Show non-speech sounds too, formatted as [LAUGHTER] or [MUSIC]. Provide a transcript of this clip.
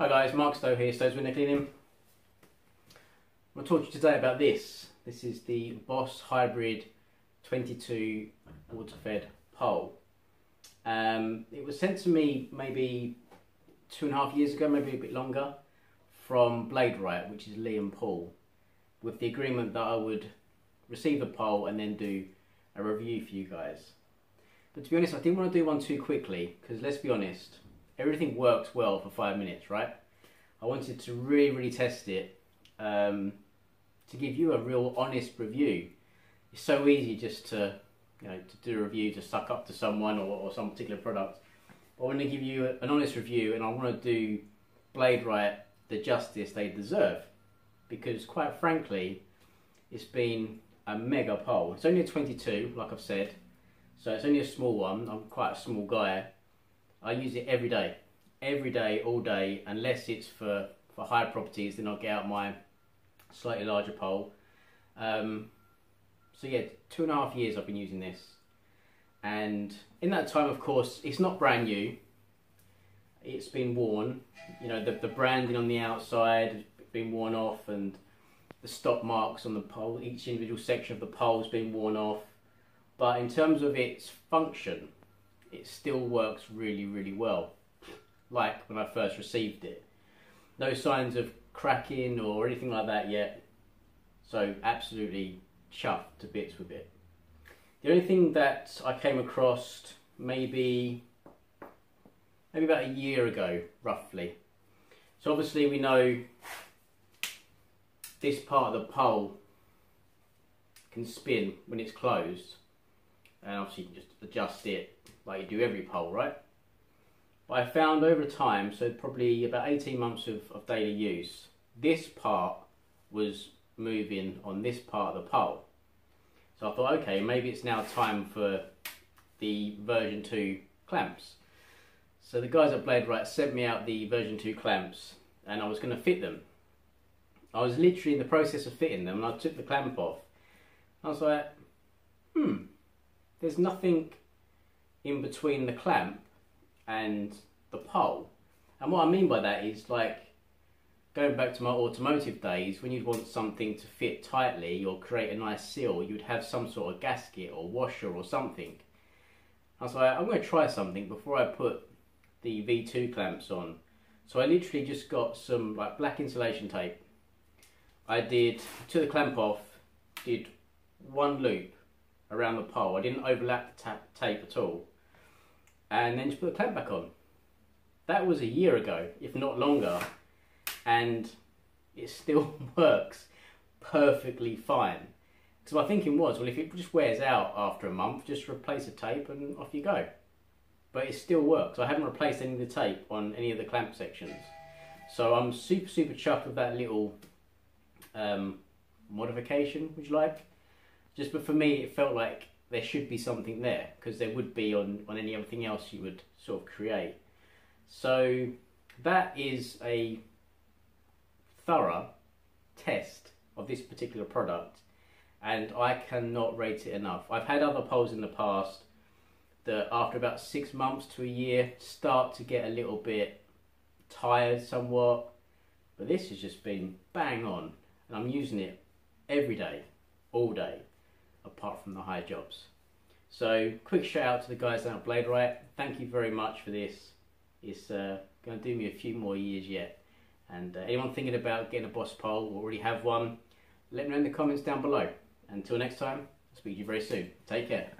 Hi guys, Marc Stowe here, Stowe's Window Cleaning. To talk to you today about this. This is the Boss Hybrid 22 water fed pole. Um, it was sent to me maybe two and a half years ago, maybe a bit longer, from Blade Right, which is Liam Paul, with the agreement that I would receive the pole and then do a review for you guys. But to be honest, I didn't want to do one too quickly because let's be honest, everything works well for five minutes, right? I wanted to really, really test it um, to give you a real honest review. It's so easy just to, you know, to do a review to suck up to someone or, or some particular product. But I want to give you an honest review, and I want to do Blade Right the justice they deserve, because quite frankly, it's been a mega pole. It's only a 22, like I've said, so it's only a small one. I'm quite a small guy. I use it every day, every day, all day, unless it's for, for higher properties, then I'll get out my slightly larger pole. Um, so yeah, two and a half years I've been using this. And in that time, of course, it's not brand new. It's been worn. You know, the, the branding on the outside has been worn off and the stop marks on the pole, each individual section of the pole has been worn off. But in terms of its function, it still works really, really well. Like when I first received it. No signs of cracking or anything like that yet. So absolutely chuffed to bits with it. The only thing that I came across maybe maybe about a year ago, roughly. So obviously we know this part of the pole can spin when it's closed and obviously you can just adjust it like you do every pole, right? But I found over time, so probably about 18 months of, of daily use, this part was moving on this part of the pole. So I thought, okay, maybe it's now time for the version 2 clamps. So the guys at Blade Right sent me out the version 2 clamps and I was going to fit them. I was literally in the process of fitting them and I took the clamp off. I was like, hmm, there's nothing in between the clamp and the pole. And what I mean by that is like going back to my automotive days, when you'd want something to fit tightly or create a nice seal, you'd have some sort of gasket or washer or something. I was like, I'm going to try something before I put the V2 clamps on. So I literally just got some like black insulation tape. I did, took the clamp off, did one loop around the pole. I didn't overlap the tape at all. And then just put the clamp back on. That was a year ago, if not longer. And it still [LAUGHS] works perfectly fine. Because my thinking was, well, if it just wears out after a month, just replace the tape and off you go. But it still works. I haven't replaced any of the tape on any of the clamp sections. So I'm super, super chuffed with that little um, modification, would you like? Just but for me, it felt like there should be something there because there would be on, on any other thing else you would sort of create. So that is a thorough test of this particular product and I cannot rate it enough. I've had other poles in the past that after about six months to a year start to get a little bit tired somewhat but this has just been bang on and I'm using it every day, all day apart from the high jobs. So quick shout out to the guys down at Blade Right. Thank you very much for this. It's uh, going to do me a few more years yet. And uh, anyone thinking about getting a boss pole or already have one, let me know in the comments down below. Until next time, I'll speak to you very soon. Take care.